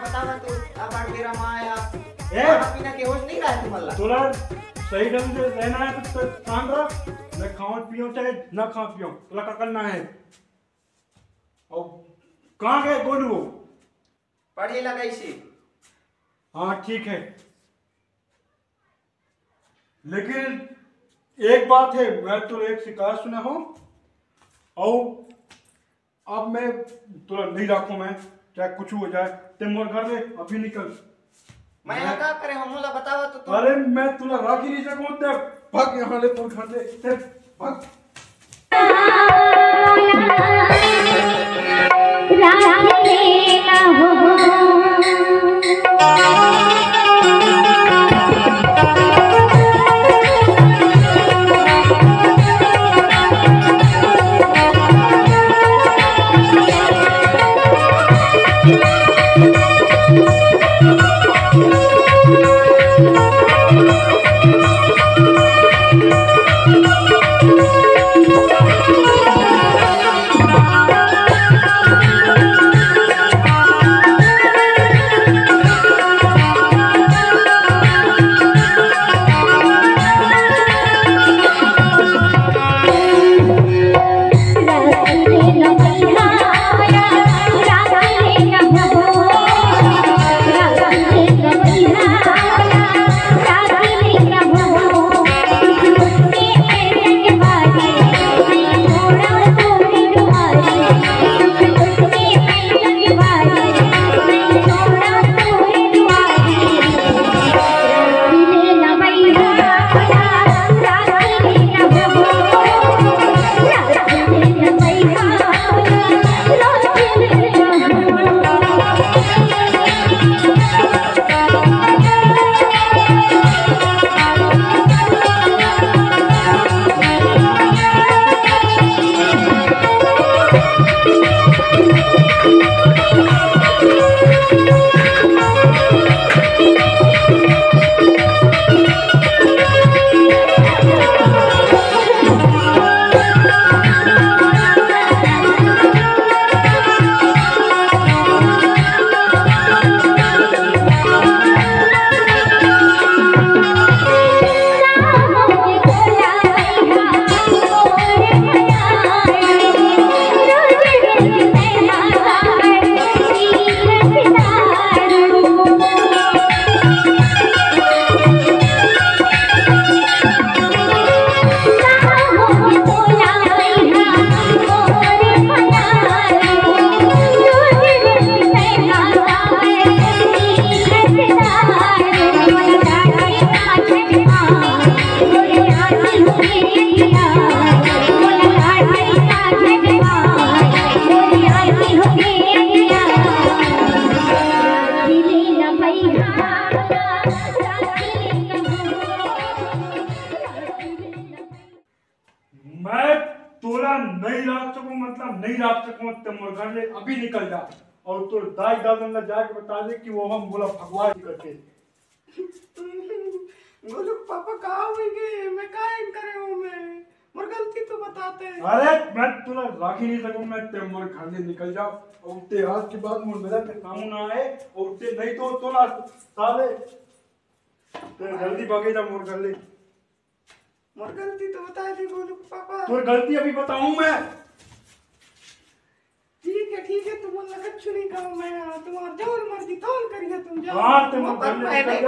बतावा तू। आपण तेरा माया ए! पीना के होश नहीं रहा तुला सही ढंग से रहना है तो तो शांत रह मैं खाऊं पियो चाहे न खाऊं पियो तुला क्या करना है। और कहाँ गए गोलू? वो पढ़े लगाई से हाँ ठीक है। लेकिन एक बात है मैं तो एक शिकायत सुना हूँ। और अब मैं थोड़ा नहीं रखू मैं चाहे कुछ हो जाए ते मोर घर में अभी निकल। मैं यहाँ का करे? हमला बतावा तो तू अरे मैं तुला राख ही नहीं सकूँ ते भाग यहाँ ले तोर घर ले ते भाग। मैं नहीं रख सकूँ मोर घर ले अभी निकल जा। और तो दाई दादन ने जाके बता दे कि वो हम बोला भगवान करके गोलू पापा कहाँ हुई गए मैं काहे करे हूँ मैं? मोर गलती तो बताते अरे मैं तुला रख ही नहीं सकूँ मैं ते मोर घर ले निकल जा और ते आज के बाद मोर मेरा के काम ना आए और ते नहीं तो तोला साले। ते जल्दी भागे जा मोर घर ले मोर गलती तो बता दी गोलू पापा। तोर गलती अभी बताऊँ मैं? ठीक है है तुम लगत छुरी गाँव में आ तुम्हार ज़ोर मर्ज़ी तौल करिए तुम जाओ हाँ, तुम पापा, मैं नहीं निकल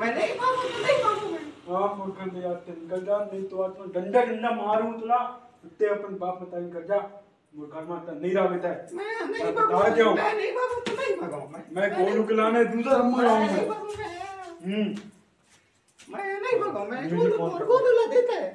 मैं नहीं भागूं, तो नहीं भागूं मैं हाँ मोर घर ले जाते निकल जा नहीं तो आज मैं डंडा डंडा मारूं तुला ते अपन बाप बताई कर जा मोर घर में नहीं रह बेटा मैं नहीं क्यों? मैं नहीं भागूं तो नहीं भागूं मैं मैं गोलू के लाने दूसरा अम्मा मैं लाऊँगा मैं हम्म मैं नहीं भागूं मैं गोलू कौन और गोलू ला देता है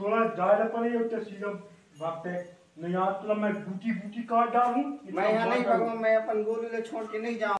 थोड़ा ज़्यादा सीधा भागते नहीं आज तो मैं बूटी बूटी काट डालूं मैं यहाँ नहीं मैं अपन गोली ले छोड़ के नहीं जाऊँ